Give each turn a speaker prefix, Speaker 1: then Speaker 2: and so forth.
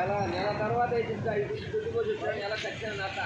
Speaker 1: నెల నెల తర్వాత అయితే ఇంకా ఇది చుట్టుకొని వచ్చాడు. నెల కట్టిన నాట